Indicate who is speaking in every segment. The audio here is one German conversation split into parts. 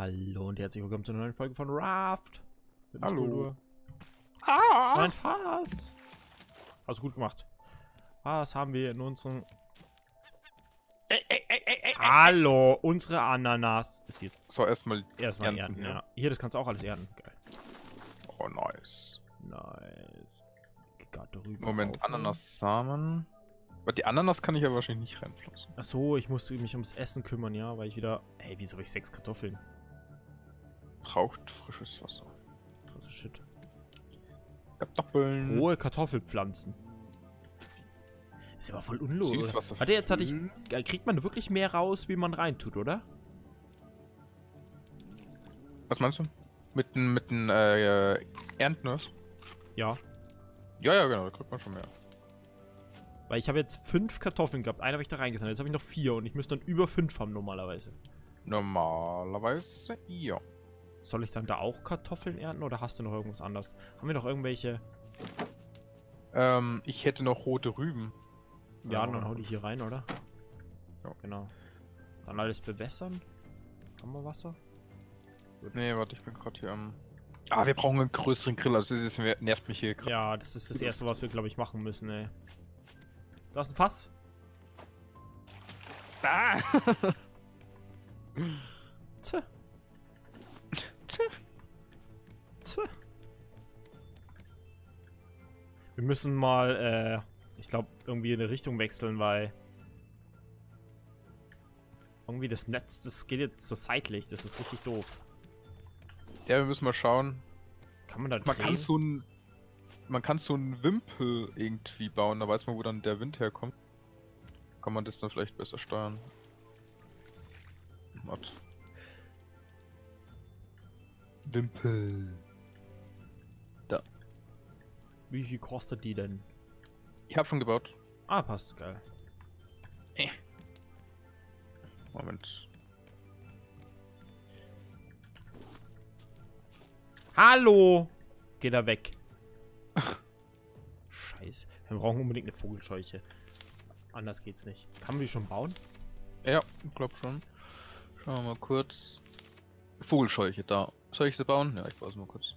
Speaker 1: Hallo und herzlich willkommen zu einer neuen Folge von Raft.
Speaker 2: Hallo.
Speaker 1: Ah. Nein, Fass. Hast du gut gemacht. Was haben wir in unseren...
Speaker 2: Ey, ey, ey, ey, ey,
Speaker 1: Hallo, unsere Ananas ist jetzt
Speaker 2: So, erstmal
Speaker 1: erstmal ernten.
Speaker 2: Ernten,
Speaker 1: ja.
Speaker 2: ja.
Speaker 1: Hier, das kannst du auch alles ernten. Geil.
Speaker 2: Oh, nice.
Speaker 1: Nice. Gerade drüber
Speaker 2: Moment. Ananassamen. Aber die Ananas kann ich ja wahrscheinlich nicht reinpflanzen.
Speaker 1: Ach so, ich musste mich ums Essen kümmern, ja, weil ich wieder... Hey, wieso habe ich sechs Kartoffeln?
Speaker 2: Braucht frisches Wasser.
Speaker 1: Also shit.
Speaker 2: Kartoffeln.
Speaker 1: Rohe Kartoffelpflanzen. Ist aber voll unlogisch. Warte, jetzt hatte ich... Kriegt man wirklich mehr raus, wie man reintut, oder?
Speaker 2: Was meinst du? Mit den, mit den äh, Ernten was?
Speaker 1: Ja.
Speaker 2: Ja, ja, genau, da kriegt man schon mehr.
Speaker 1: Weil ich habe jetzt fünf Kartoffeln gehabt. Eine habe ich da reingetan. Jetzt habe ich noch vier und ich müsste dann über fünf haben normalerweise.
Speaker 2: Normalerweise ja.
Speaker 1: Soll ich dann da auch Kartoffeln ernten oder hast du noch irgendwas anderes? Haben wir noch irgendwelche...
Speaker 2: Ähm, ich hätte noch rote Rüben.
Speaker 1: Ja, dann hau die hier rein, oder?
Speaker 2: Ja.
Speaker 1: Genau. Dann alles bewässern. Haben wir Wasser?
Speaker 2: Nee, warte, ich bin gerade hier am. Ah, wir brauchen einen größeren Grill, also das ist- nervt mich hier gerade.
Speaker 1: Ja, das ist das erste, was wir, glaube ich, machen müssen, ey. Da ist ein Fass.
Speaker 2: Ah!
Speaker 1: Tja. Wir müssen mal, äh, ich glaube, irgendwie in eine Richtung wechseln, weil irgendwie das Netz, das geht jetzt so seitlich. Das ist richtig doof.
Speaker 2: Ja, wir müssen mal schauen.
Speaker 1: Kann man da
Speaker 2: Man
Speaker 1: drehen?
Speaker 2: kann so ein. Man kann so einen Wimpel irgendwie bauen, da weiß man, wo dann der Wind herkommt. Kann man das dann vielleicht besser steuern. Mod. Wimpel.
Speaker 1: Wie viel kostet die denn?
Speaker 2: Ich habe schon gebaut.
Speaker 1: Ah, passt, geil.
Speaker 2: Moment.
Speaker 1: Hallo! Geh da weg. Scheiße. Wir brauchen unbedingt eine Vogelscheuche. Anders geht's nicht. Kann man die schon bauen?
Speaker 2: Ja, ich glaub schon. Schauen wir mal kurz. Vogelscheuche da. Soll ich sie bauen? Ja, ich baue sie mal kurz.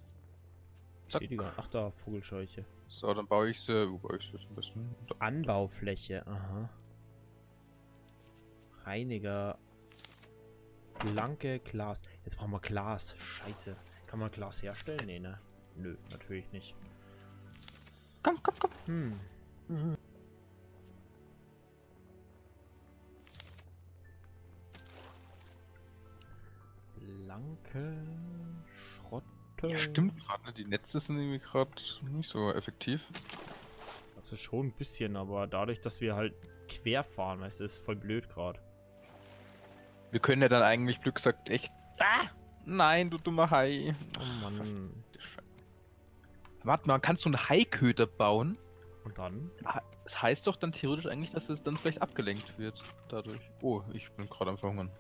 Speaker 1: Gar- Ach da, Vogelscheuche.
Speaker 2: So, dann baue ich sie. Wo baue ich sie jetzt am besten? Da.
Speaker 1: Anbaufläche, aha. Reiniger. Blanke Glas. Jetzt brauchen wir Glas. Scheiße. Kann man Glas herstellen? Nee, ne? Nö, natürlich nicht.
Speaker 2: Komm, komm, komm.
Speaker 1: Hm. Blanke Schrotte.
Speaker 2: Ja, stimmt gerade, ne? Die Netze sind irgendwie gerade nicht so effektiv.
Speaker 1: Also schon ein bisschen, aber dadurch, dass wir halt quer fahren, weißt du, ist voll blöd gerade.
Speaker 2: Wir können ja dann eigentlich Glück gesagt echt. Ah! Nein, du dummer Hai.
Speaker 1: Oh Mann.
Speaker 2: Warte mal, kannst du einen Haiköder bauen?
Speaker 1: Und dann?
Speaker 2: Das heißt doch dann theoretisch eigentlich, dass es dann vielleicht abgelenkt wird dadurch. Oh, ich bin gerade am Verhungern.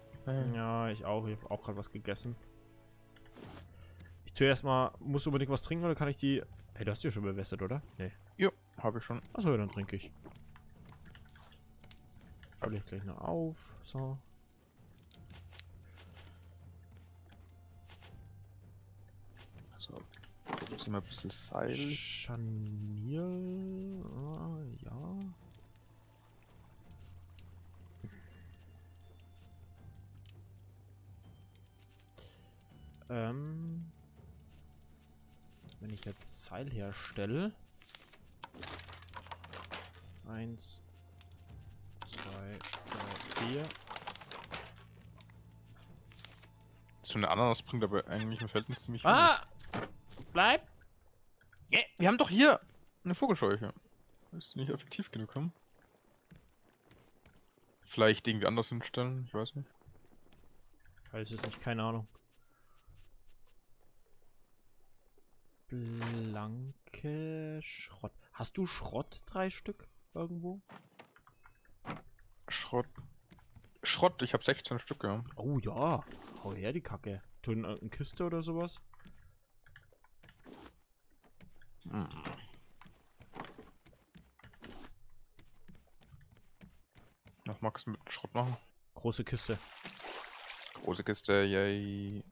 Speaker 1: Ja, ich auch. Ich habe auch gerade was gegessen. Ich tue erstmal, musst du unbedingt was trinken oder kann ich die. Hey, du hast die ja schon bewässert, oder? Nee.
Speaker 2: Jo, habe ich schon.
Speaker 1: Achso, ja, dann trinke ich. Fülle ich gleich noch auf. So.
Speaker 2: So, ich mal ein bisschen Seil.
Speaker 1: Scharnier. Ah, ja. Ähm. Wenn ich jetzt Seil herstelle. Eins, zwei, drei, vier.
Speaker 2: So eine Ananas bringt aber eigentlich im Verhältnis ziemlich viel.
Speaker 1: Ah! Bleib!
Speaker 2: Ja, wir haben doch hier eine Vogelscheuche. Ist die nicht effektiv genug haben? Vielleicht irgendwie anders hinstellen, ich weiß nicht.
Speaker 1: Weiß es nicht, keine Ahnung. Blanke Schrott. Hast du Schrott drei Stück irgendwo?
Speaker 2: Schrott. Schrott, ich habe 16 Stück, ja.
Speaker 1: Oh ja. Hau her die Kacke. Tu in irgendeine Kiste oder sowas?
Speaker 2: Hm. Was magst du mit Schrott machen?
Speaker 1: Große Kiste.
Speaker 2: Große Kiste, yay.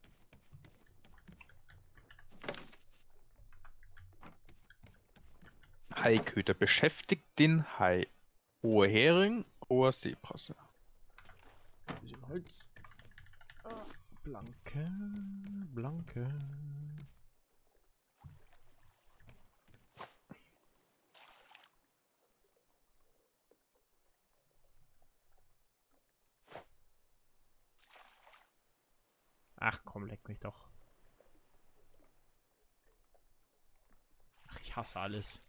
Speaker 2: Haiköter beschäftigt den Hai. Hoher Hering, hoher Seebrasse.
Speaker 1: Bisschen Holz. Blanke, blanke. Ach komm, leck mich doch. Ach, ich hasse alles.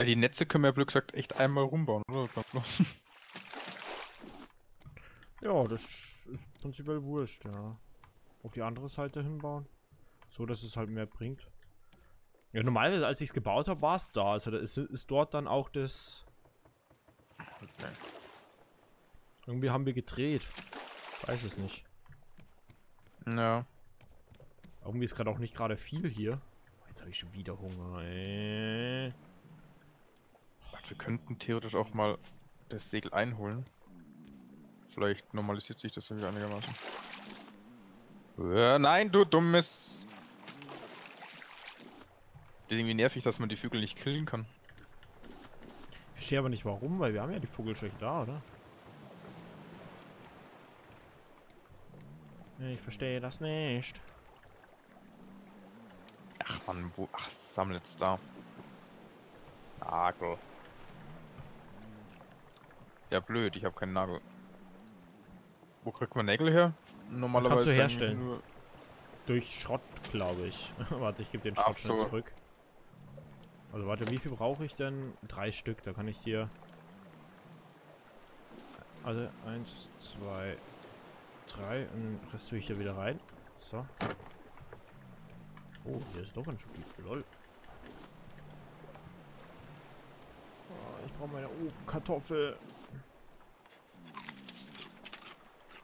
Speaker 2: Ja, die Netze können wir ja blöd gesagt echt einmal rumbauen, oder?
Speaker 1: Ja, das ist prinzipiell wurscht, ja. Auf die andere Seite hinbauen. So, dass es halt mehr bringt. Ja, normalerweise, als ich es gebaut habe, war es da. Also da ist, ist dort dann auch das... Irgendwie haben wir gedreht. Weiß es nicht.
Speaker 2: Ja.
Speaker 1: Irgendwie ist gerade auch nicht gerade viel hier. Jetzt habe ich schon wieder Hunger, ey.
Speaker 2: Wir könnten theoretisch auch mal das Segel einholen. Vielleicht normalisiert sich das wieder einigermaßen. Äh, nein, du dummes... Irgendwie nervig, dass man die Vögel nicht killen kann.
Speaker 1: Ich verstehe aber nicht warum, weil wir haben ja die Vogelscheuche da, oder? Ich verstehe das nicht.
Speaker 2: Ach man, wo... Ach, sammelt's da. Nagel. Ja, blöd, ich habe keinen Nagel. Wo kriegt man Nägel her? Normalerweise.
Speaker 1: Kannst du herstellen. Durch Schrott, glaube ich. warte, ich gebe den Schrott so. zurück. Also warte, wie viel brauche ich denn? Drei Stück, da kann ich hier... Also, eins, zwei, drei und Rest tue ich hier wieder rein. So. Oh, hier ist doch schön viel. Lol. Oh, ich brauche meine Ofenkartoffel.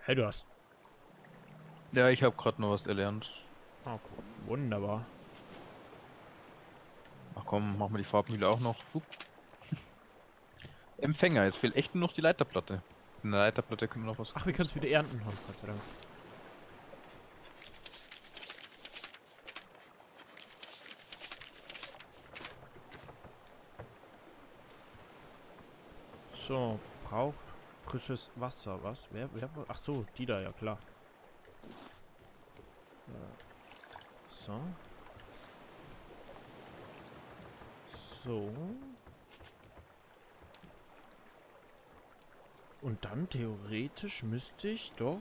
Speaker 1: Hey, du hast.
Speaker 2: Ja, ich habe gerade noch was erlernt.
Speaker 1: Oh, cool. Wunderbar.
Speaker 2: Ach komm, machen wir die Farbmühle auch noch. Hup. Empfänger, jetzt fehlt echt nur noch die Leiterplatte. In der Leiterplatte können wir noch was.
Speaker 1: Ach, wir können es wieder ernten, oh, Gott sei Dank. So, braucht frisches Wasser. Was? Wer, wer? Ach so, die da, ja klar. So. So. Und dann theoretisch müsste ich doch...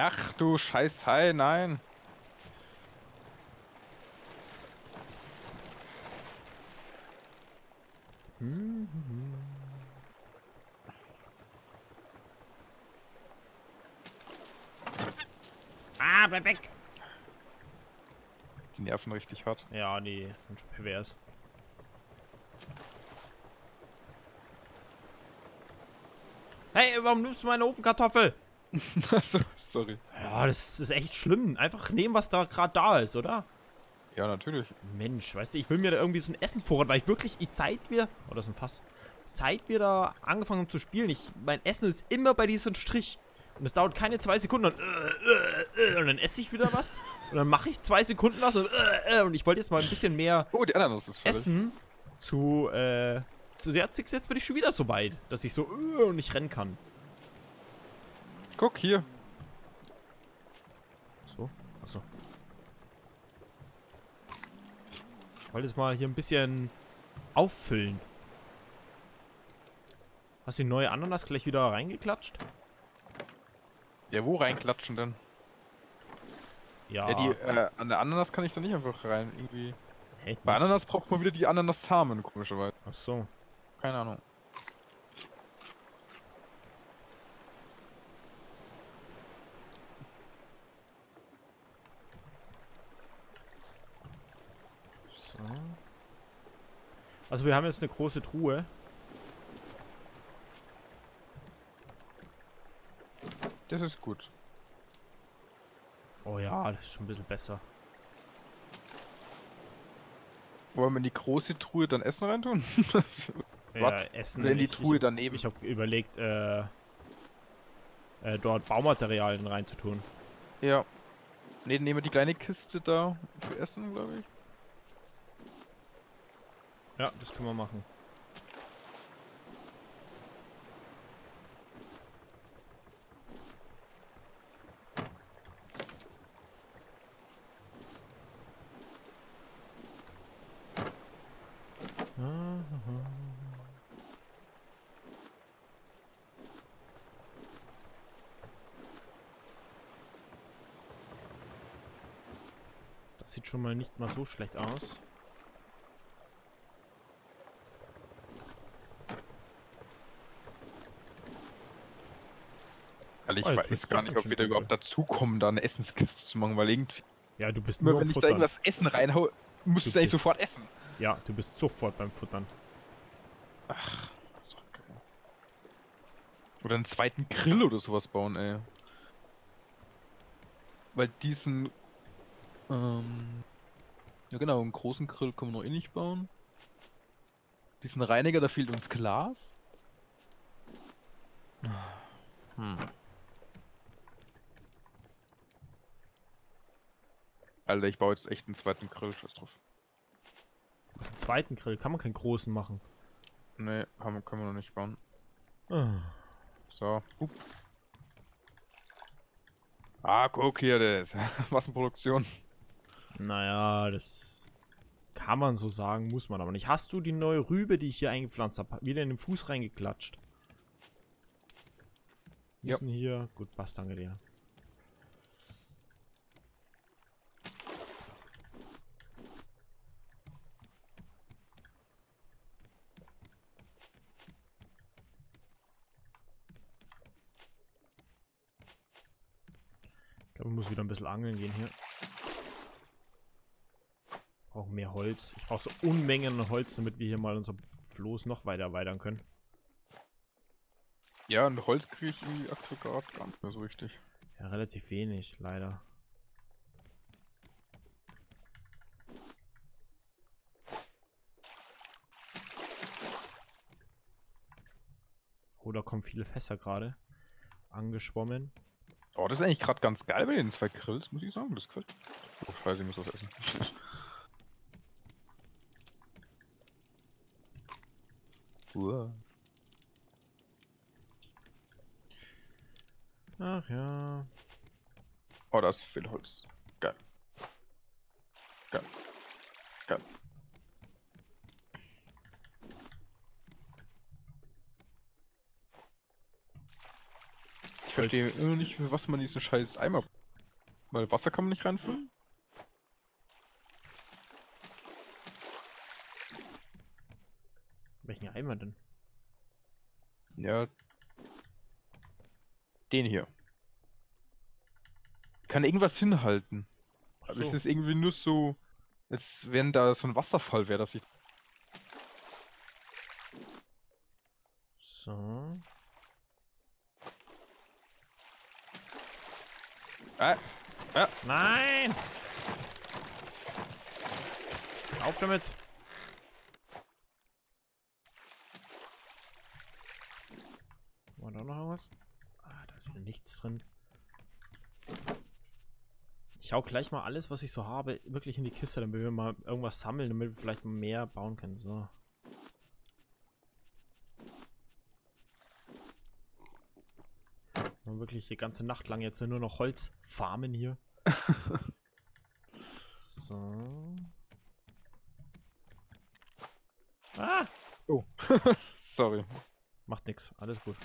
Speaker 2: Ach du scheiß Hai, nein.
Speaker 1: bleib weg!
Speaker 2: Die nerven richtig hart.
Speaker 1: Ja, schon pervers. Hey, warum nimmst du meine Ofenkartoffel?
Speaker 2: Achso, sorry.
Speaker 1: Ja, das ist echt schlimm. Einfach nehmen, was da gerade da ist, oder?
Speaker 2: Ja, natürlich.
Speaker 1: Mensch, weißt du, ich will mir da irgendwie so ein Essensvorrat, weil ich wirklich, ich seit wir, oh, das ist ein Fass, seit wir da angefangen haben zu spielen, ich, mein Essen ist immer bei diesem Strich. Und es dauert keine zwei Sekunden und, äh, äh, und dann esse ich wieder was. Und dann mache ich zwei Sekunden was und, äh, äh, und ich wollte jetzt mal ein bisschen mehr
Speaker 2: oh, die Ananas ist
Speaker 1: essen zu, äh, zu der Zix, jetzt bin ich schon wieder so weit, dass ich so äh, und nicht rennen kann.
Speaker 2: Guck hier.
Speaker 1: So, achso. Ich wollte jetzt mal hier ein bisschen auffüllen. Hast du die neue Ananas gleich wieder reingeklatscht?
Speaker 2: Ja, wo reinklatschen denn? Ja. ja die, äh, an der Ananas kann ich da nicht einfach rein, irgendwie. Echt Bei Ananas braucht man wieder die Ananas-Samen, komischerweise.
Speaker 1: Ach so.
Speaker 2: Keine Ahnung.
Speaker 1: So. Also wir haben jetzt eine große Truhe.
Speaker 2: Das ist gut.
Speaker 1: Oh ja, das ist schon ein bisschen besser.
Speaker 2: Wollen wir in die große Truhe dann Essen reintun?
Speaker 1: ja, Essen.
Speaker 2: In die Truhe
Speaker 1: ich,
Speaker 2: daneben.
Speaker 1: Ich habe überlegt, äh, äh, dort Baumaterialien reinzutun.
Speaker 2: Ja. Ne, nehmen wir die kleine Kiste da für Essen, glaube ich.
Speaker 1: Ja, das können wir machen. Mal so schlecht aus.
Speaker 2: Alter, ich
Speaker 1: Oh,
Speaker 2: weiß gar nicht, ob wir da überhaupt dazukommen, da eine Essenskiste zu machen, weil irgendwie,
Speaker 1: Ja, du bist
Speaker 2: immer
Speaker 1: nur
Speaker 2: wenn ich da
Speaker 1: Futtern.
Speaker 2: irgendwas Essen reinhau, musst
Speaker 1: Du
Speaker 2: du eigentlich sofort essen.
Speaker 1: Ja, du bist sofort beim Futtern.
Speaker 2: So, geil. Oder einen zweiten Grill oder sowas bauen, ey. Weil diesen. Ähm. Ja, genau, einen großen Grill können wir noch eh nicht bauen. Diesen Reiniger, da fehlt uns Glas. Hm. Alter, ich baue jetzt echt einen zweiten Grill, scheiß drauf.
Speaker 1: Was, einen zweiten Grill? Kann man keinen großen machen.
Speaker 2: Ne, haben, können wir noch nicht bauen.
Speaker 1: Ah.
Speaker 2: So, up. Ah, guck hier, das. Massenproduktion.
Speaker 1: Naja, das kann man so sagen, muss man aber nicht. Hast du die neue Rübe, die ich hier eingepflanzt habe, wieder in den Fuß reingeklatscht?
Speaker 2: Ja.
Speaker 1: Hier. Gut, passt, danke dir. Ich glaube, ich muss wieder ein bisschen angeln gehen hier. Brauchen mehr Holz. Ich brauche so Unmengen an Holz, damit wir hier mal unser Floß noch weiter erweitern können.
Speaker 2: Ja, und Holz kriege ich irgendwie aktuell gerade gar nicht mehr so richtig.
Speaker 1: Ja, relativ wenig, leider. Oh, da kommen viele Fässer gerade. Angeschwommen.
Speaker 2: Oh, das ist eigentlich gerade ganz geil bei den zwei Grills, muss ich sagen. Das gefällt. Oh, scheiße, ich muss was essen. Uah.
Speaker 1: Ach ja.
Speaker 2: Oh, da ist viel Holz. Geil. Geil. Geil. Ich verstehe immer nicht, für was man diesen scheiß Eimer. Weil Wasser kann man nicht reinfüllen?
Speaker 1: Welchen Eimer denn?
Speaker 2: Ja. Den hier. Kann irgendwas hinhalten.
Speaker 1: Ach
Speaker 2: Aber es
Speaker 1: so.
Speaker 2: ist irgendwie nur so, als wenn da so ein Wasserfall wäre, dass ich.
Speaker 1: So.
Speaker 2: Ah,
Speaker 1: Nein! Auf damit! War da noch irgendwas? Ah, da ist wieder nichts drin. Ich hau gleich mal alles, was ich so habe, wirklich in die Kiste, damit wir mal irgendwas sammeln, damit wir vielleicht mehr bauen können. So. Und wirklich die ganze Nacht lang jetzt nur noch Holz farmen hier. so. Ah!
Speaker 2: sorry.
Speaker 1: Macht nix, alles gut.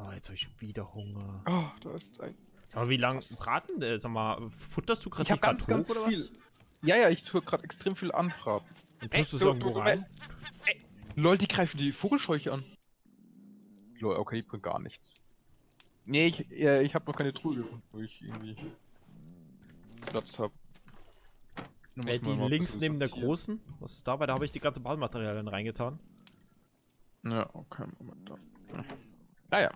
Speaker 1: Oh, jetzt habe ich wieder Hunger.
Speaker 2: Oh, da ist ein.
Speaker 1: Sag mal, wie lang braten? Äh, sag mal, futterst du gerade die
Speaker 2: ganz,
Speaker 1: grad
Speaker 2: ganz
Speaker 1: hoch, oder
Speaker 2: viel.
Speaker 1: was?
Speaker 2: Ja, ja, ich tue gerade extrem viel anbraten.
Speaker 1: Und tust du es irgendwo rein?
Speaker 2: Lol, die greifen die Vogelscheuche an. Lol, okay, die bringt gar nichts. Nee, ich, äh, ich habe noch keine Truhe gefunden, wo ich irgendwie Platz habe.
Speaker 1: Äh, die links neben der großen. Was ist da? Weil da habe ich die ganzen Baumaterialien reingetan.
Speaker 2: Ja, okay, Moment. Da. Naja.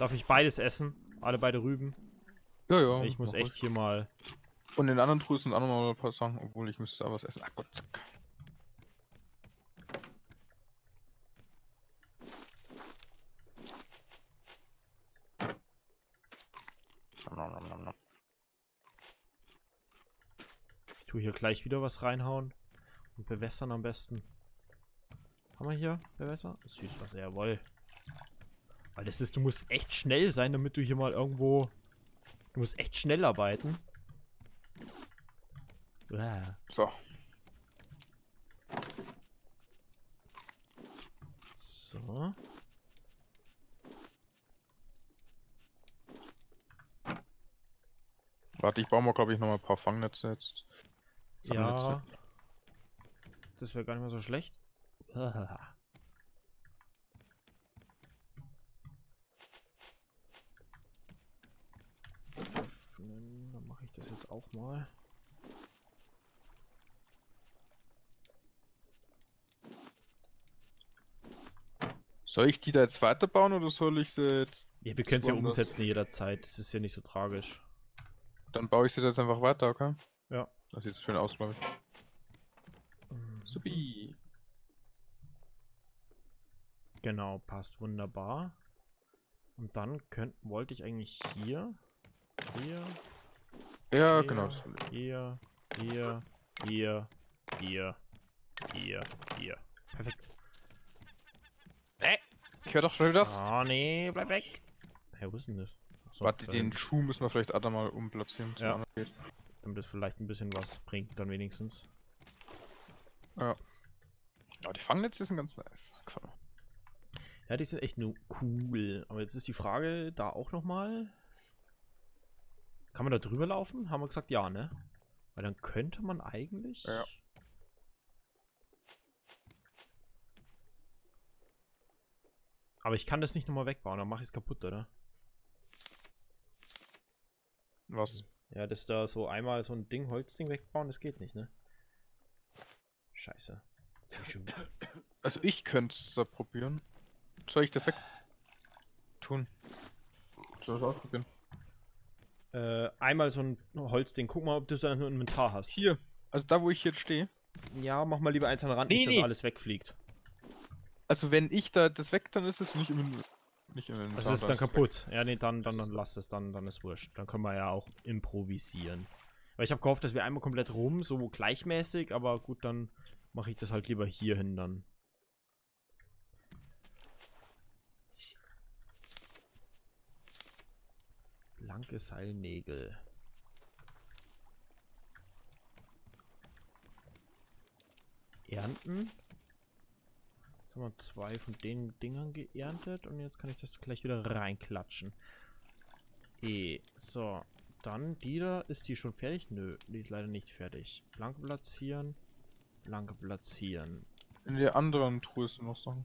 Speaker 1: Darf ich beides essen? Alle beide Rüben?
Speaker 2: Ja, ja.
Speaker 1: ich muss echt
Speaker 2: ruhig.
Speaker 1: hier mal.
Speaker 2: Und in den anderen Truhen sind auch noch mal ein paar Sachen, obwohl ich müsste auch was essen. Ach Gott, zack.
Speaker 1: Ich tue hier gleich wieder was reinhauen. Und bewässern am besten. Haben wir hier Bewässer? Süßwasser, jawohl. Weil das ist, du musst echt schnell sein, damit du hier mal irgendwo. Du musst echt schnell arbeiten. Uah.
Speaker 2: So,
Speaker 1: So.
Speaker 2: warte, ich baue mal, glaube ich, noch mal ein paar Fangnetze jetzt. Sammelnetze.
Speaker 1: Ja. Das wäre gar nicht mehr so schlecht. Ah. Öffnen. Dann mache ich das jetzt auch mal.
Speaker 2: Soll ich die da jetzt weiterbauen oder soll ich sie jetzt.
Speaker 1: Ja, wir können es ja umsetzen jederzeit. Das ist ja nicht so tragisch.
Speaker 2: Dann baue ich sie jetzt einfach weiter, okay?
Speaker 1: Ja.
Speaker 2: Das sieht schön aus, glaube ich. Supi.
Speaker 1: Genau, passt wunderbar. Und dann könnt, wollte ich eigentlich hier, hier,
Speaker 2: Ja,
Speaker 1: Hier.
Speaker 2: genau. Das
Speaker 1: hier, hier, hier, hier, hier, hier. Perfekt.
Speaker 2: Ich höre doch schon wieder das.
Speaker 1: Ah, nee, bleib weg. Hä, wo ist denn das? Achso,
Speaker 2: Warte, den. Schuh müssen wir vielleicht auch da mal umplatzieren. zum
Speaker 1: Ja.
Speaker 2: anderen geht.
Speaker 1: Damit es vielleicht ein bisschen was bringt, dann wenigstens.
Speaker 2: Ja, die Fangnetze sind ganz nice.
Speaker 1: Ja, die sind echt nur cool. Aber jetzt ist die Frage da auch nochmal. Kann man da drüber laufen? Haben wir gesagt, ja, ne? Weil dann könnte man eigentlich.
Speaker 2: Ja.
Speaker 1: Aber ich kann das nicht nochmal wegbauen, dann mache ich es kaputt, oder?
Speaker 2: Was?
Speaker 1: Ja, das da so einmal so ein Ding, Holzding wegbauen, das geht nicht, ne? Scheiße.
Speaker 2: Also ich könnte es da probieren. Soll ich das weg tun? Soll ich das ausprobieren?
Speaker 1: Äh, einmal so ein Holzding. Guck mal, ob du da ein Inventar hast.
Speaker 2: Hier. Also da, wo ich jetzt stehe.
Speaker 1: Ja, mach mal lieber eins an den Rand,
Speaker 2: Nee,
Speaker 1: nicht, dass
Speaker 2: nee.
Speaker 1: alles wegfliegt.
Speaker 2: Also wenn ich da das weg, dann ist es nicht im nicht im Inventar,
Speaker 1: Also ist dann
Speaker 2: es weg.
Speaker 1: kaputt. Ja, nee, dann, dann, dann lass es, dann, dann ist wurscht. Dann können wir ja auch improvisieren. Weil ich habe gehofft, dass wir einmal komplett rum, so gleichmäßig, aber gut, dann mache ich das halt lieber hier hin dann. Blanke Seilnägel. Ernten. Jetzt haben wir zwei von den Dingern geerntet und jetzt kann ich das gleich wieder reinklatschen. E. So. Dann, die da, ist die schon fertig? Nö, die ist leider nicht fertig. Blanke platzieren. Blanke platzieren.
Speaker 2: In der anderen Truhe sind noch Sachen.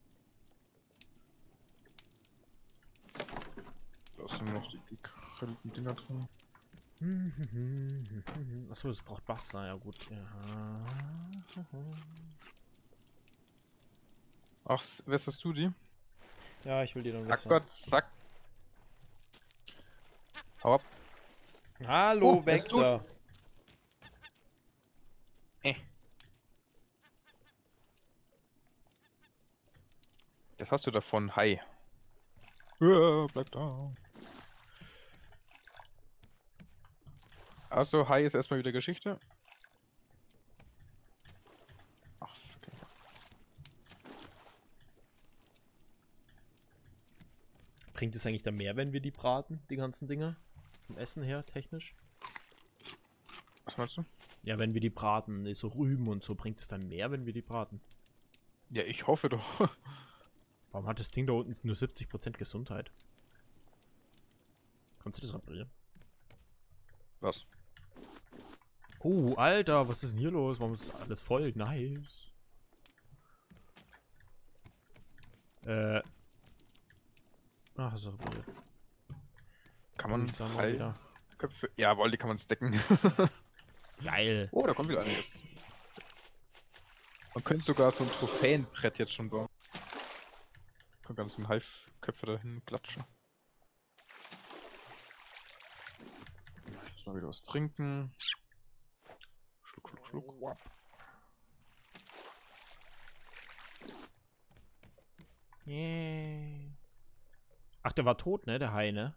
Speaker 2: Da sind noch die gegrillten Dinger drin.
Speaker 1: Achso, das braucht Wasser, ja gut. Ja.
Speaker 2: Ach, s- wässerst du die?
Speaker 1: Ja, ich will die dann
Speaker 2: Ach. Gott, zack. Hau ab.
Speaker 1: Hallo,
Speaker 2: Oh, tot.
Speaker 1: da.
Speaker 2: Äh. Das hast du davon, hi. Ja, bleib da. Also, hi ist erstmal wieder Geschichte. Ach, okay.
Speaker 1: Bringt es eigentlich da mehr, wenn wir die braten, die ganzen Dinger? Vom Essen her, technisch?
Speaker 2: Was meinst du?
Speaker 1: Ja, wenn wir die braten, so Rüben und so, bringt es dann mehr, wenn wir die braten?
Speaker 2: Ja, ich hoffe doch.
Speaker 1: Warum hat das Ding da unten nur 70% Gesundheit? Kannst du das reparieren?
Speaker 2: Was?
Speaker 1: Oh, Alter, was ist denn hier los? Warum ist alles voll? Nice. Äh. Ach, du repariert.
Speaker 2: Kann man
Speaker 1: dann mal
Speaker 2: Hai-
Speaker 1: wieder.
Speaker 2: Köpfe? Jawohl, die kann man stacken.
Speaker 1: Geil.
Speaker 2: oh, da kommt wieder einiges. Man könnte sogar so ein Trophäenbrett jetzt schon bauen. Kann ganzen Hive-Köpfe dahin klatschen. Erstmal wieder was trinken. Schluck, schluck, schluck.
Speaker 1: Yeah. Ach, der war tot, ne? Der Hai, ne?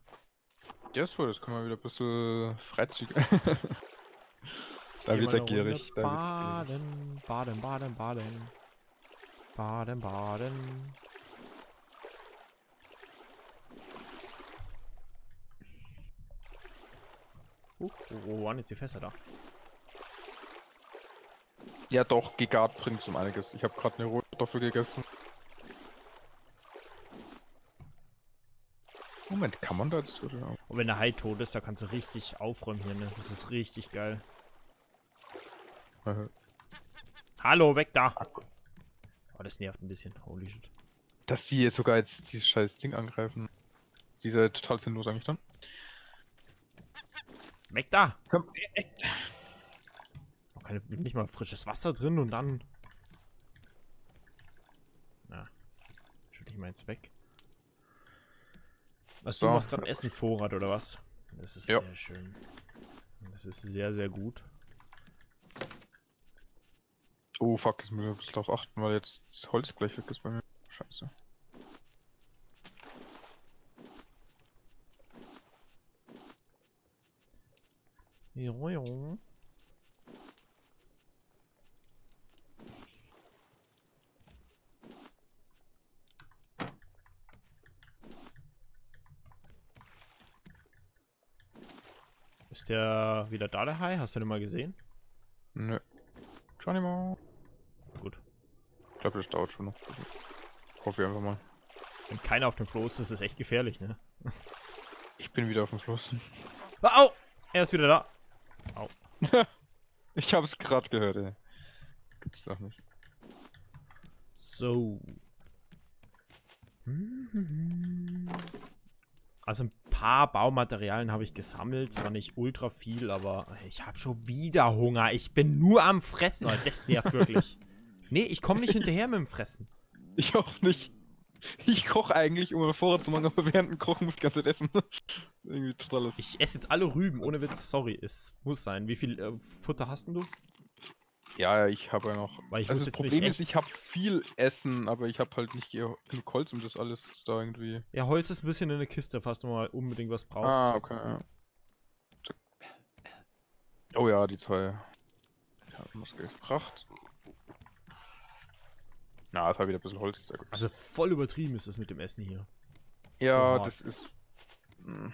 Speaker 2: Ja, so, das kann man wieder ein bisschen freizügig. da wird er gierig. Er.
Speaker 1: Baden, baden, baden, baden. Baden, baden. Uh, wo, wo waren jetzt die Fässer da?
Speaker 2: Ja, doch, gegart bringt um einiges. Ich habe gerade eine rote Kartoffel gegessen. Moment, kann man da jetzt oder?
Speaker 1: Und wenn der Hai tot ist, da kannst du richtig aufräumen hier, ne? Das ist richtig geil. Hallo, weg da! Oh, das nervt ein bisschen. Holy shit.
Speaker 2: Dass sie jetzt sogar jetzt dieses scheiß Ding angreifen. Dieser total sinnlos eigentlich dann.
Speaker 1: Weg da!
Speaker 2: Komm,
Speaker 1: keine, nicht mal frisches Wasser drin und dann. Na. Schütte ich mal jetzt weg. Was
Speaker 2: So,
Speaker 1: du machst gerade
Speaker 2: das-
Speaker 1: Essenvorrat oder was? Das ist
Speaker 2: Ja.
Speaker 1: sehr schön. Das ist sehr, sehr gut.
Speaker 2: Oh fuck, jetzt muss ich ein bisschen drauf achten, weil jetzt das Holz gleich weg ist bei mir. Scheiße.
Speaker 1: Jo, jo. Ist der wieder da, der Hai? Hast du den mal gesehen?
Speaker 2: Nö. Johnny Mo.
Speaker 1: Gut.
Speaker 2: Ich glaube, das dauert schon noch. Hoffe ich einfach mal.
Speaker 1: Wenn keiner auf dem Floß ist, ist es echt gefährlich, ne?
Speaker 2: Ich bin wieder auf dem Fluss.
Speaker 1: Au! Er ist wieder da. Au.
Speaker 2: Ich hab's gerade gehört, ey. Gibt's doch nicht.
Speaker 1: So. Also ein paar Baumaterialien habe ich gesammelt, zwar nicht ultra viel, aber ich habe schon wieder Hunger. Ich bin nur am Fressen. Oh, das nervt wirklich. Nee, ich komme nicht hinterher mit dem Fressen.
Speaker 2: Ich auch nicht. Ich koche eigentlich, um zu machen, aber während dem Kochen muss ich die ganze Zeit essen. Irgendwie totales.
Speaker 1: Ich esse jetzt alle Rüben, ohne Witz. Sorry, es muss sein. Wie viel äh, Futter hast denn du?
Speaker 2: Ja, ich habe ja noch.
Speaker 1: Ich
Speaker 2: also das Problem ist, ich habe viel Essen, aber ich habe halt nicht ge- genug Holz, um das alles da irgendwie.
Speaker 1: Ja, Holz ist ein bisschen in der Kiste, falls du mal unbedingt was brauchst.
Speaker 2: Ah, okay. Ja. Oh ja, die zwei. Ja, was gebracht. Na, das war wieder ein bisschen Holz, sehr gut.
Speaker 1: Also voll übertrieben ist das mit dem Essen hier.
Speaker 2: ja,
Speaker 1: hart.
Speaker 2: das ist. hm.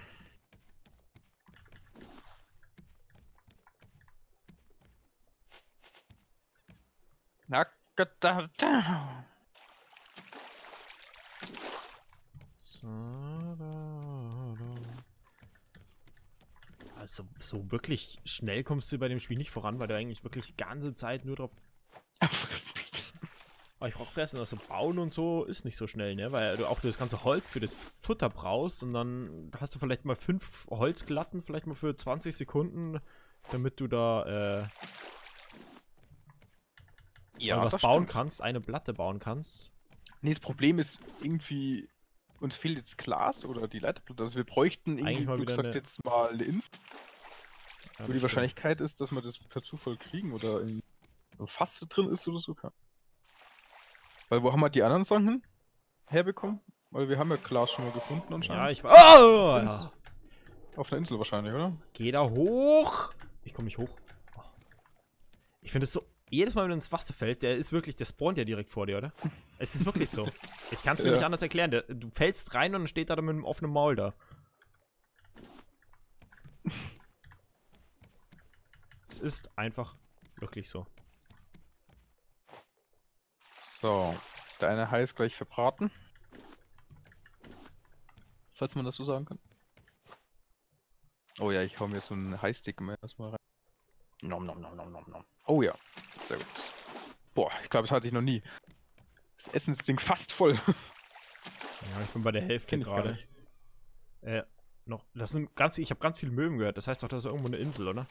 Speaker 2: Na, Gott, da, da.
Speaker 1: Also, so wirklich schnell kommst du bei dem Spiel nicht voran, weil du eigentlich wirklich die ganze Zeit nur drauf. Aber ich brauch fressen, also bauen und so ist nicht so schnell, ne? Weil du auch das ganze Holz für das Futter brauchst und dann hast du vielleicht mal fünf Holzglatten, vielleicht mal für 20 Sekunden, damit du da äh, mal was
Speaker 2: das
Speaker 1: bauen
Speaker 2: stimmt.
Speaker 1: kannst, eine Platte bauen kannst.
Speaker 2: Nee, das Problem ist irgendwie, uns fehlt jetzt Glas oder die Leiterplatte. Also wir bräuchten irgendwie, wie gesagt,
Speaker 1: eine-
Speaker 2: jetzt mal eine Ins,
Speaker 1: Ja,
Speaker 2: wo die. Wahrscheinlichkeit ist, dass wir das per Zufall kriegen oder in einem Fass drin ist oder so. kann- Weil wo haben wir die anderen Sachen hin? herbekommen? Weil wir haben ja Glas schon mal gefunden
Speaker 1: Ja,
Speaker 2: anscheinend.
Speaker 1: ich war. Oh, ja.
Speaker 2: Auf einer Insel wahrscheinlich, oder?
Speaker 1: Geh da hoch! Ich komme nicht hoch. Ich finde es so. Jedes Mal, wenn du ins Wasser fällst, der ist wirklich, der spawnt ja direkt vor dir, oder? Es ist wirklich so. Ich kann es mir
Speaker 2: Ja.
Speaker 1: nicht anders erklären. Der, du fällst rein und dann steht da mit einem offenen Maul da. Es ist einfach wirklich so.
Speaker 2: So. Der eine Hai ist gleich verbraten. Falls man das so sagen kann. Oh ja, ich hau mir so einen Haistick mal erstmal rein. Nom nom nom nom nom nom. Oh ja, sehr gut. Boah, ich glaube, das hatte ich noch nie. Das Essensding fast voll.
Speaker 1: Ja, ich bin bei der Hälfte gerade. Äh, noch. Das sind ganz viel. Ich habe ganz viele Möwen gehört. Das heißt doch, das ist irgendwo eine Insel, oder?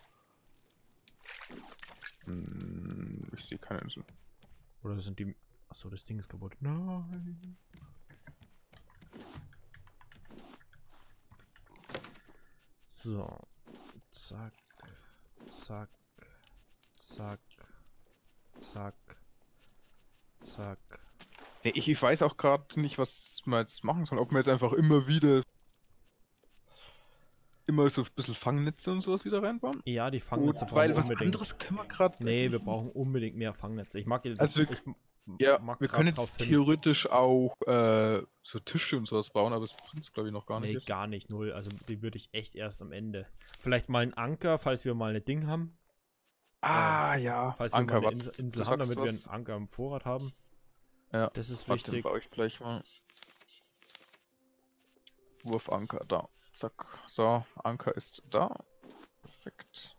Speaker 2: Hm, ich sehe keine Insel.
Speaker 1: Oder sind die. Achso, das Ding ist kaputt. Nein. So. Zack. Zack. Zack. Zack. Zack.
Speaker 2: Nee, ich, ich weiß auch gerade nicht, was wir jetzt machen sollen. Ob wir jetzt einfach immer wieder immer so ein bisschen Fangnetze und sowas wieder reinbauen.
Speaker 1: Ja, die Fangnetze
Speaker 2: weil
Speaker 1: brauchen
Speaker 2: was
Speaker 1: unbedingt.
Speaker 2: anderes können wir gerade.
Speaker 1: Nee, wir brauchen unbedingt mehr Fangnetze. Ich mag
Speaker 2: Also wir-
Speaker 1: ich
Speaker 2: Ja,
Speaker 1: mag
Speaker 2: wir können jetzt theoretisch auch äh, so Tische und sowas bauen, aber das bringt glaube ich noch gar nicht.
Speaker 1: Nee,
Speaker 2: jetzt.
Speaker 1: gar nicht, null. Also die würde ich echt erst am Ende. Vielleicht mal ein Anker, falls wir mal ein Ding haben.
Speaker 2: Ah, ja.
Speaker 1: Falls
Speaker 2: Anker,
Speaker 1: wir eine Insel, Insel haben, damit wir
Speaker 2: was.
Speaker 1: einen Anker im Vorrat haben.
Speaker 2: Ja,
Speaker 1: Das ist wichtig.
Speaker 2: baue ich gleich mal. Wurfanker, da. Zack. So, Anker ist da. Perfekt.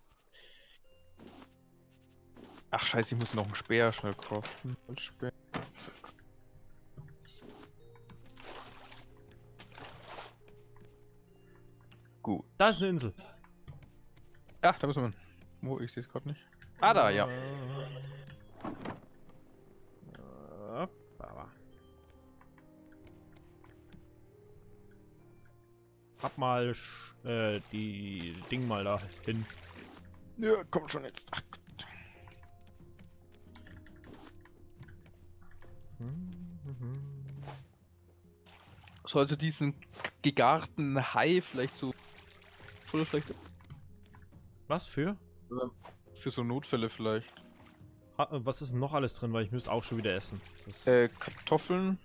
Speaker 2: Ach scheiße, ich muss noch einen Speer schnell craften. Ein Speer. Zack. Gut.
Speaker 1: Da ist eine Insel.
Speaker 2: Ach, da müssen wir. hin. Wo? Ich sehe es gerade nicht. Ah, da, ja.
Speaker 1: Hab mal sch- äh, die Ding mal da hin.
Speaker 2: Ja, kommt schon jetzt. Ach. So, also diesen gegarten Hai vielleicht so. Oder vielleicht
Speaker 1: Was für?
Speaker 2: Für so Notfälle vielleicht.
Speaker 1: Ha, äh, was ist noch alles drin, weil ich müsste auch schon wieder essen. Das,
Speaker 2: Äh, Kartoffeln.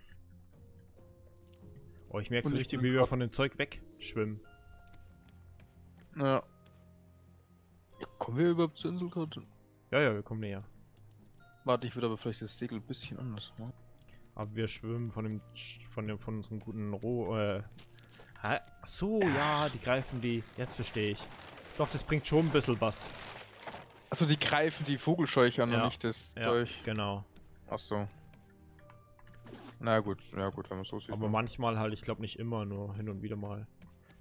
Speaker 1: oh, ich merke so
Speaker 2: ich
Speaker 1: richtig, wie wir von dem Zeug wegschwimmen.
Speaker 2: Ja. Kommen wir überhaupt zur Insel gerade?
Speaker 1: Ja, ja, wir kommen näher.
Speaker 2: Warte, ich würde aber vielleicht das Segel ein bisschen anders machen.
Speaker 1: Aber wir schwimmen von dem, von dem, von unserem guten Roh, äh? Ach so, ja, die greifen die, jetzt verstehe ich. Doch, das bringt schon ein bisschen was.
Speaker 2: Achso, die greifen die Vogelscheuche an
Speaker 1: Ja,
Speaker 2: und nicht das
Speaker 1: Ja,
Speaker 2: durch.
Speaker 1: genau.
Speaker 2: Achso. Na gut, ja gut, wenn man so sieht.
Speaker 1: Aber manchmal halt, ich glaube nicht immer, nur hin und wieder mal.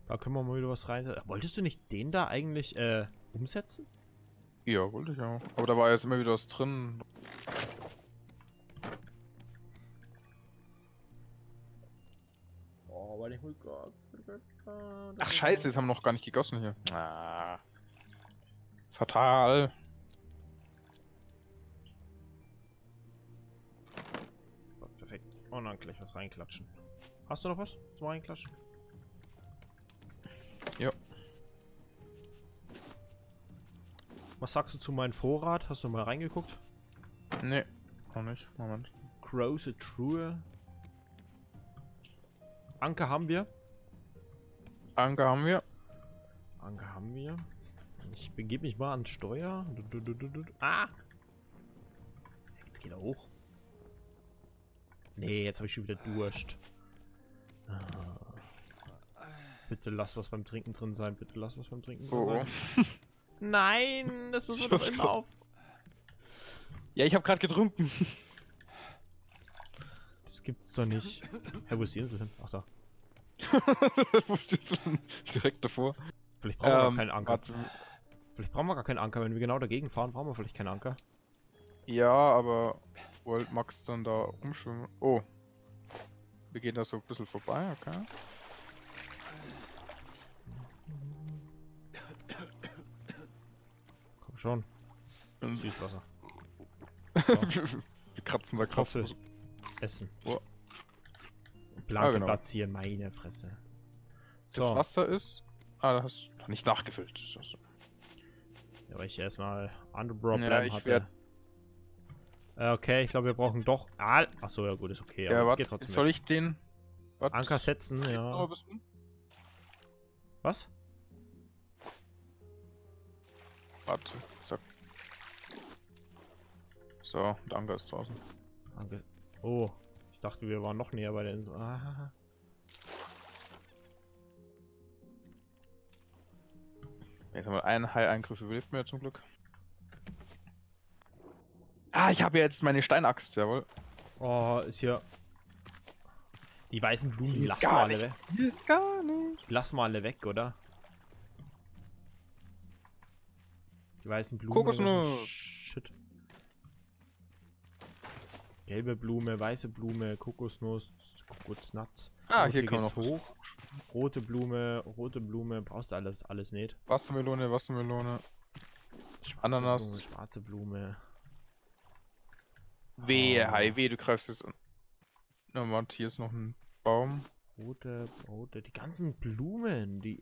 Speaker 1: Da können wir mal wieder was reinsetzen. Wolltest du nicht den da eigentlich, äh, umsetzen?
Speaker 2: Ja, wollte ich auch. Aber da war jetzt immer wieder was drin.
Speaker 1: Oh, weil ich wohl
Speaker 2: Ach scheiße, jetzt haben wir noch gar nicht gegossen hier. Ah. Fatal.
Speaker 1: Perfekt. Und dann gleich was reinklatschen. Hast du noch was zum Reinklatschen?
Speaker 2: Ja.
Speaker 1: Was sagst du zu meinem Vorrat? Hast du mal reingeguckt?
Speaker 2: Nee, auch nicht. Moment.
Speaker 1: Große Truhe. Anker haben wir.
Speaker 2: Anker haben wir.
Speaker 1: Anker haben wir. Ich begebe mich mal ans Steuer. Du, du, du. Ah! Jetzt geht er hoch. Nee, jetzt habe ich schon wieder Durst. Ah. Bitte lass was beim Trinken drin sein. Bitte lass was beim Trinken drin
Speaker 2: Oh, oh.
Speaker 1: sein. Nein, das müssen wir
Speaker 2: Ich
Speaker 1: doch immer auf.
Speaker 2: Ja, ich habe gerade getrunken.
Speaker 1: Das gibt's doch nicht. Hä, wo ist die Insel hin? Ach da.
Speaker 2: Wo ist jetzt direkt davor?
Speaker 1: Vielleicht brauchen wir
Speaker 2: Ähm,
Speaker 1: keinen Anker.
Speaker 2: warte.
Speaker 1: Vielleicht brauchen wir gar keinen Anker. Wenn wir genau dagegen fahren, brauchen wir vielleicht keinen Anker.
Speaker 2: Ja, aber wollte Max dann da umschwimmen? Oh. Wir gehen da so ein bisschen vorbei, okay.
Speaker 1: Komm schon.
Speaker 2: Und
Speaker 1: Süßwasser.
Speaker 2: wir kratzen da
Speaker 1: Kartoffel. Essen.
Speaker 2: Oh.
Speaker 1: Blanke
Speaker 2: Ah, genau.
Speaker 1: platzieren, meine Fresse.
Speaker 2: Das
Speaker 1: So,
Speaker 2: Wasser ist. Ah, da hast du nicht nachgefüllt. Das ist so.
Speaker 1: Ja, weil ich erstmal andere Problem
Speaker 2: Ja,
Speaker 1: hatte. Äh, okay, ich glaube, wir brauchen doch. Ah, achso, ja gut, ist okay.
Speaker 2: Ja,
Speaker 1: aber
Speaker 2: warte. Soll
Speaker 1: weg.
Speaker 2: ich den. Warte.
Speaker 1: Anker setzen, ja. Was?
Speaker 2: Warte. Zack. So, der Anker ist draußen.
Speaker 1: Danke. Oh, ich dachte, wir waren noch näher bei der Insel. Ah,
Speaker 2: Jetzt haben wir einen Hai-Eingriff überlebt mir zum Glück. Ah, ich habe jetzt meine Steinaxt, jawohl.
Speaker 1: oh, ist hier. Die weißen Blumen, die lassen wir alle weg.
Speaker 2: Hier ist gar nicht.
Speaker 1: Die lassen wir alle weg, oder? Die weißen Blumen.
Speaker 2: Kokosnuss.
Speaker 1: Shit. Gelbe Blume, weiße Blume, Kokosnuss, Kokosnuts.
Speaker 2: Ah,
Speaker 1: Und
Speaker 2: hier kann man noch
Speaker 1: hoch. Rote Blume, rote Blume, brauchst du alles, alles nicht.
Speaker 2: Wassermelone, Wassermelone.
Speaker 1: Schwarze
Speaker 2: Ananas.
Speaker 1: Blume, schwarze Blume.
Speaker 2: Wehe,
Speaker 1: Oh.
Speaker 2: hi, weh, du greifst jetzt an. Na, Mann, hier ist noch ein Baum.
Speaker 1: Rote, rote, die ganzen Blumen, die.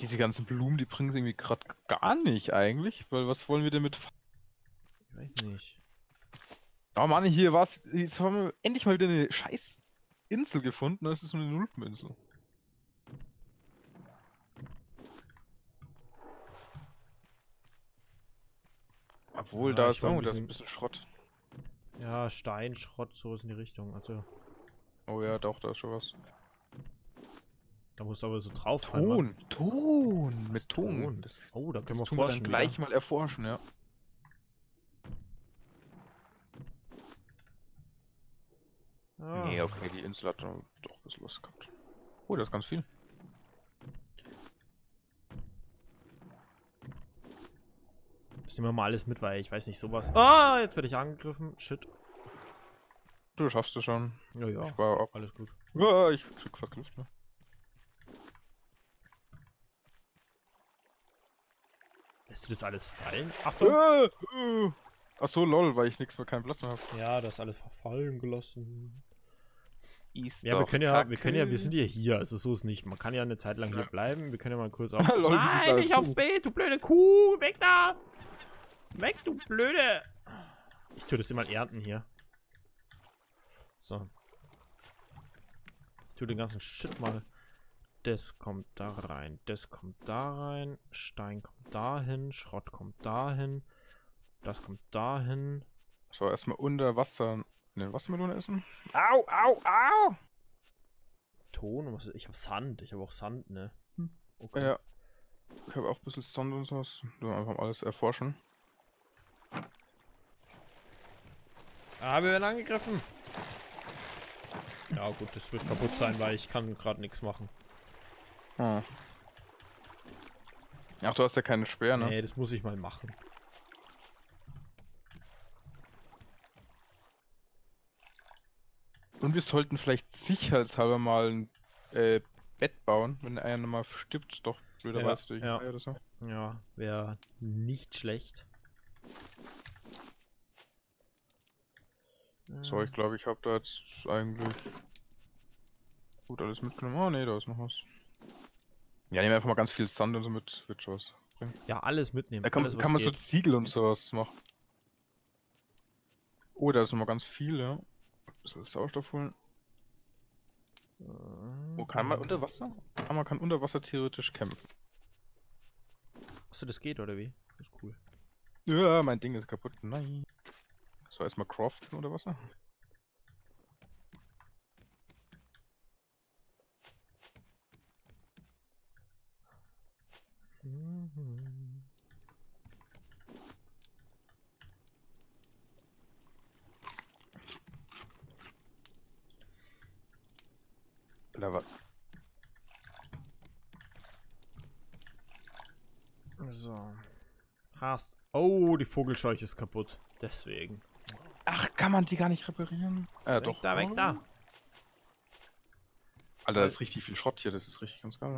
Speaker 2: Diese ganzen Blumen, die bringen sie irgendwie gerade gar nicht eigentlich, weil was wollen wir denn mit...
Speaker 1: Ich weiß nicht.
Speaker 2: Oh Mann, hier war's. Jetzt haben wir endlich mal wieder eine scheiß Insel gefunden, das ist so eine Nulpeninsel. Obwohl,
Speaker 1: Ja,
Speaker 2: da ist,
Speaker 1: war ein
Speaker 2: ist ein
Speaker 1: bisschen-
Speaker 2: bisschen Schrott.
Speaker 1: Ja, Stein, Schrott, so ist in die Richtung. Also,
Speaker 2: Oh ja, doch, da ist schon was.
Speaker 1: da musst du aber so drauf
Speaker 2: Ton, Ton, mit Ton. Das,
Speaker 1: Oh, da können wir forschen.
Speaker 2: gleich mal erforschen, ja.
Speaker 1: Ah,
Speaker 2: Nee, okay, die Insel hat doch was gehabt. Oh, da ist ganz viel.
Speaker 1: Das nehmen wir mal alles mit, weil ich weiß nicht sowas. Ah, jetzt werde ich angegriffen. Shit.
Speaker 2: Du schaffst es schon.
Speaker 1: Ja, ja.
Speaker 2: Ich war auch.
Speaker 1: Alles gut.
Speaker 2: Ah, ich krieg fast Luft, ne?
Speaker 1: Lässt du das alles fallen? Achtung!
Speaker 2: Ah, uh. Ach so, lol, weil ich nichts mehr, keinen Platz mehr habe.
Speaker 1: Ja, das alles verfallen gelassen.
Speaker 2: Ist
Speaker 1: Ja, wir können ja, wir können ja, wir sind ja hier, also so ist nicht. Man kann ja eine Zeit lang hier
Speaker 2: Ja.
Speaker 1: bleiben. Wir können ja mal kurz auf. Nein, nicht aufs. Bild, du blöde Kuh! Weg da! Weg, du blöde! Ich tue das immer ernten hier. So. Ich tue den ganzen Shit mal. Das kommt da rein, das kommt da rein, Stein kommt dahin, Schrott kommt dahin, das kommt dahin.
Speaker 2: So, erstmal unter Wasser. Ne, Wassermelone essen. Au, au, au!
Speaker 1: Ton, was, ich habe Sand, ich habe auch Sand, ne? Okay.
Speaker 2: Ja. Ich habe auch ein bisschen Sonne und sowas. Du einfach mal alles erforschen.
Speaker 1: Ah, wir werden angegriffen. Ja gut, das wird kaputt sein, weil ich kann gerade nichts machen.
Speaker 2: Hm. Ach, du hast ja keine Speer, ne?
Speaker 1: Nee, das muss ich mal machen.
Speaker 2: Wir sollten vielleicht sicherheitshalber mal ein äh, Bett bauen, wenn einer mal stirbt, doch blöderweise
Speaker 1: ja.
Speaker 2: Eier oder so.
Speaker 1: Ja, wäre nicht schlecht.
Speaker 2: So, ich glaube, ich habe da jetzt eigentlich gut alles mitgenommen. Oh ne, da ist noch was. Ja, nehmen wir einfach mal ganz viel Sand und so mit, wird schon was bringen.
Speaker 1: Ja, alles mitnehmen.
Speaker 2: Da kann,
Speaker 1: alles,
Speaker 2: kann man so
Speaker 1: geht.
Speaker 2: Ziegel und sowas machen. Oh, da ist noch mal ganz viel, ja. Bisschen Sauerstoff holen. Wo kann man unter Wasser? Ah, man kann unter Wasser theoretisch kämpfen.
Speaker 1: Achso, das geht, oder wie? Das ist cool.
Speaker 2: Ja, mein Ding ist kaputt. Nein. So, erstmal craften unter Wasser.
Speaker 1: Mhm.
Speaker 2: Lava.
Speaker 1: So. Hast. Oh, die Vogelscheuche ist kaputt. Deswegen.
Speaker 2: Ach, kann man die gar nicht reparieren? Äh,
Speaker 1: weg
Speaker 2: doch.
Speaker 1: da, weg da.
Speaker 2: Alter, da ist richtig viel Schrott hier, das ist richtig ganz geil.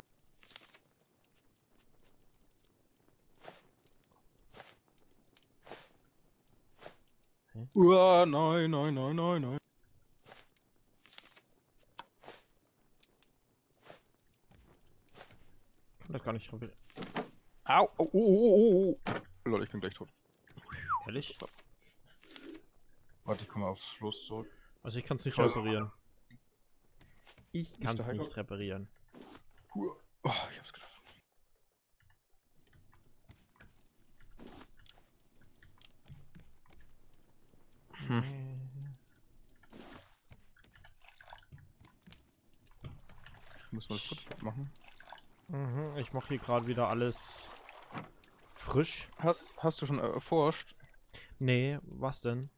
Speaker 2: Uah, nein, nein, nein, nein, nein.
Speaker 1: Kann das gar nicht reparieren.
Speaker 2: Au, oh, oh, oh, oh, oh. Lol, ich bin gleich tot.
Speaker 1: Ehrlich?
Speaker 2: Warte, ich komme aufs Schloss zurück.
Speaker 1: Also ich kann es nicht reparieren. Ich kann es nicht reparieren.
Speaker 2: Puh. Oh, ich hab's getroffen. Hm. Ich muss mal das Footfoot machen.
Speaker 1: Mhm, ich mache hier gerade wieder alles frisch.
Speaker 2: Hast, hast du schon erforscht?
Speaker 1: Nee, was denn?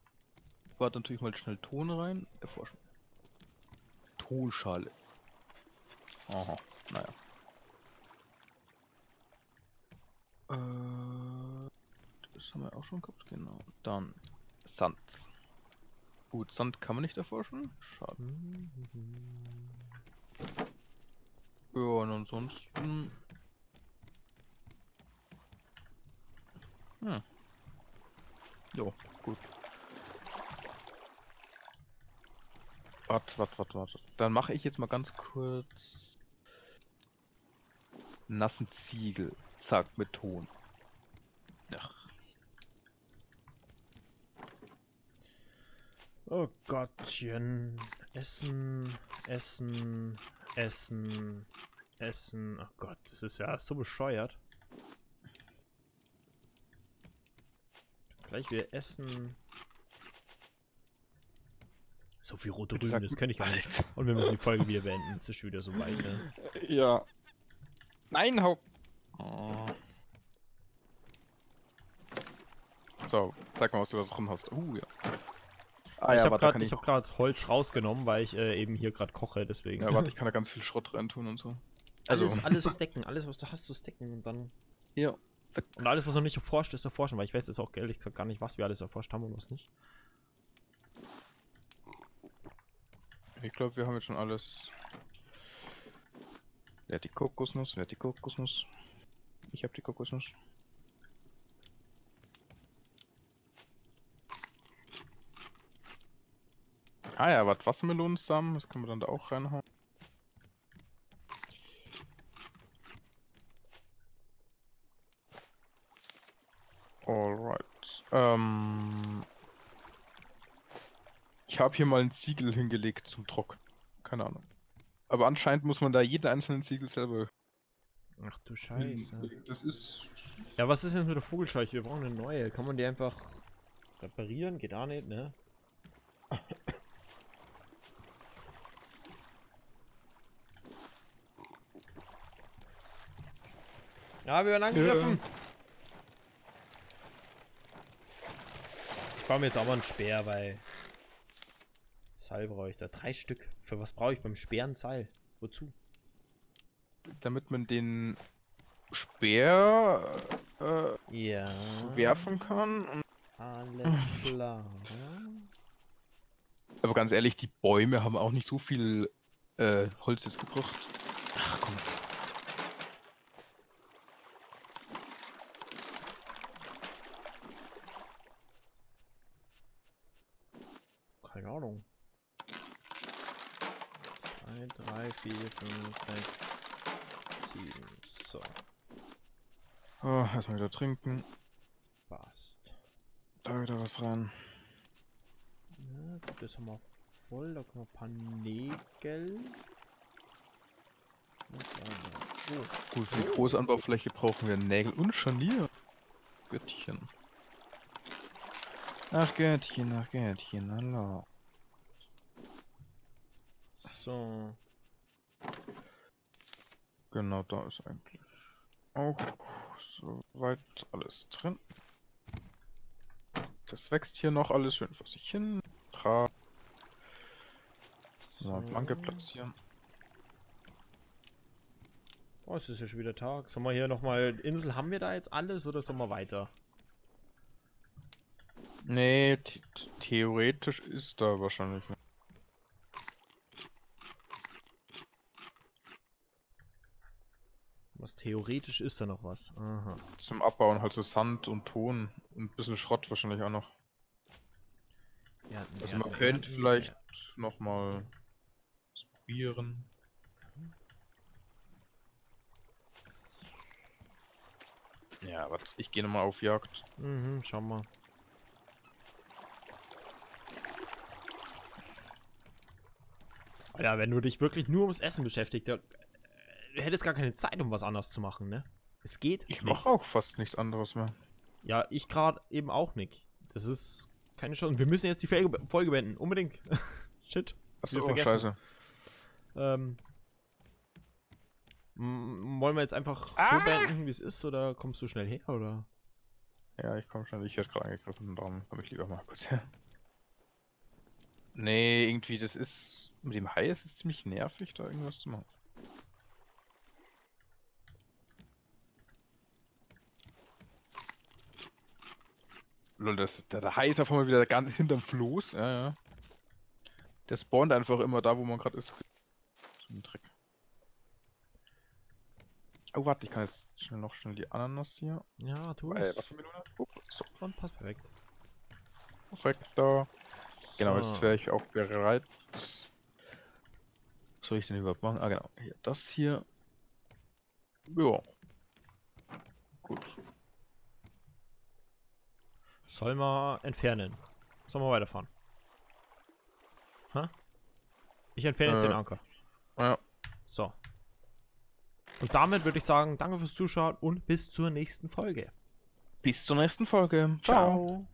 Speaker 2: Warte natürlich mal schnell Ton rein. Erforschen. Tonschale. Aha, naja. Äh, das haben wir auch schon gehabt, genau. Dann Sand. Gut, Sand kann man nicht erforschen. Schade. Ja, und ansonsten. Hm. Jo, gut. Wart, wart, wart, wart. Dann mache ich jetzt mal ganz kurz nassen Ziegel. Zack, mit Ton. Ach,
Speaker 1: Oh Gottchen. Essen, Essen, Essen, Essen. Ach Gott, das ist ja so bescheuert. Gleich wieder Essen. So viel rote Rüben, das könnte ich gar nicht. Und wir müssen die Folge wieder beenden. Es ist schon wieder so weit, ne?
Speaker 2: Ja. Nein, hau. Oh. So, sag mal, was du da drin hast. Uh, ja. Ah
Speaker 1: ich
Speaker 2: ja,
Speaker 1: habe
Speaker 2: warte,
Speaker 1: gerade
Speaker 2: ich,
Speaker 1: hab grad Holz rausgenommen, weil ich äh, eben hier gerade koche, deswegen.
Speaker 2: ja, warte, ich kann da ganz viel Schrott reintun und so. Also,
Speaker 1: alles, alles stacken, alles was du hast zu stacken und dann.
Speaker 2: ja. Zack.
Speaker 1: Und alles was noch nicht erforscht ist, erforschen, weil ich weiß jetzt auch ehrlich gesagt gar nicht, was wir alles erforscht haben und was nicht.
Speaker 2: Ich glaube, wir haben jetzt schon alles. Wer hat die Kokosnuss? Wer hat die Kokosnuss? Ich habe die Kokosnuss. Ah ja, was Wassermelonensamen, das können wir dann da auch reinhauen. Alright. Ähm, ich habe hier mal ein Ziegel hingelegt zum Trock. Keine Ahnung. Aber anscheinend muss man da jeden einzelnen Ziegel selber.
Speaker 1: Ach du Scheiße.
Speaker 2: Das ist.
Speaker 1: Ja, was ist jetzt mit der Vogelscheuche? Wir brauchen eine neue. Kann man die einfach reparieren? Geht auch nicht, ne? Ja, wir werden angegriffen. Ich baue mir jetzt auch mal einen Speer, weil Seil brauche ich da. Drei Stück. Für was brauche ich beim Speer ein Seil? Wozu?
Speaker 2: Damit man den Speer äh,
Speaker 1: Ja.
Speaker 2: werfen kann. Und-
Speaker 1: Alles klar.
Speaker 2: Aber ganz ehrlich, die Bäume haben auch nicht so viel äh, Holz jetzt gebracht. Ach komm.
Speaker 1: Keine Ahnung. 1, 3, 4, 5, 6, 7. So,
Speaker 2: Oh, erstmal wieder trinken.
Speaker 1: passt.
Speaker 2: Da wieder was rein.
Speaker 1: Ja, das haben wir voll. Da können wir ein paar Nägel. Oh,
Speaker 2: Gut, für die große Anbaufläche brauchen wir Nägel und Scharnier. Göttchen. Ach Göttchen, ach Göttchen, hallo.
Speaker 1: so.
Speaker 2: Genau, da ist eigentlich auch soweit alles drin. Das wächst hier noch alles schön vor sich hin. Tra so, Planke platzieren.
Speaker 1: Oh, es ist ja schon wieder Tag. Sollen wir hier nochmal. Insel haben wir da jetzt alles oder sollen wir weiter?
Speaker 2: Nee, the theoretisch ist da wahrscheinlich. noch.
Speaker 1: Was theoretisch ist da noch was. Aha.
Speaker 2: Zum Abbauen halt so Sand und Ton und ein bisschen Schrott wahrscheinlich auch noch.
Speaker 1: Ja,
Speaker 2: Also man könnte vielleicht nochmal probieren. Ja, warte, ich gehe nochmal auf Jagd.
Speaker 1: Mhm, schau mal. Ja, wenn du dich wirklich nur ums Essen beschäftigt, hättest gar keine Zeit, um was anderes zu machen, ne? Es geht.
Speaker 2: Ich mache auch fast nichts anderes mehr.
Speaker 1: Ja, ich gerade eben auch nicht. Das ist keine Chance. Wir müssen jetzt die Folge Folge beenden. Unbedingt. Shit.
Speaker 2: Achso, oh, scheiße.
Speaker 1: Ähm, wollen wir jetzt einfach so
Speaker 2: Ah!
Speaker 1: beenden, wie es ist, oder kommst du schnell her, oder?
Speaker 2: Ja, ich komme schon. Ich werde gerade angegriffen und darum komme ich lieber mal kurz her. Nee, irgendwie, das ist. Mit dem Hai ist es ziemlich nervig, da irgendwas zu machen. Lol, das, der, der Hai ist auf einmal wieder ganz hinterm Floß. Ja, ja. Der spawnt einfach immer da, wo man gerade ist. So ein Trick. Oh, warte, ich kann jetzt schnell noch schnell die Ananas hier.
Speaker 1: Ja, tu
Speaker 2: Äh,
Speaker 1: es.
Speaker 2: was für Melone? Oh, so,
Speaker 1: Und passt perfekt.
Speaker 2: perfekt da. Genau,
Speaker 1: So.
Speaker 2: jetzt wäre ich auch bereit. Was soll ich denn überhaupt machen? Ah, genau. Hier, das hier. Ja. Gut.
Speaker 1: Sollen wir entfernen? Sollen wir weiterfahren? Ha? Ich entferne jetzt
Speaker 2: Äh.
Speaker 1: den Anker.
Speaker 2: Ja.
Speaker 1: So. Und damit würde ich sagen, danke fürs Zuschauen und bis zur nächsten Folge.
Speaker 2: Bis zur nächsten Folge.
Speaker 1: Ciao.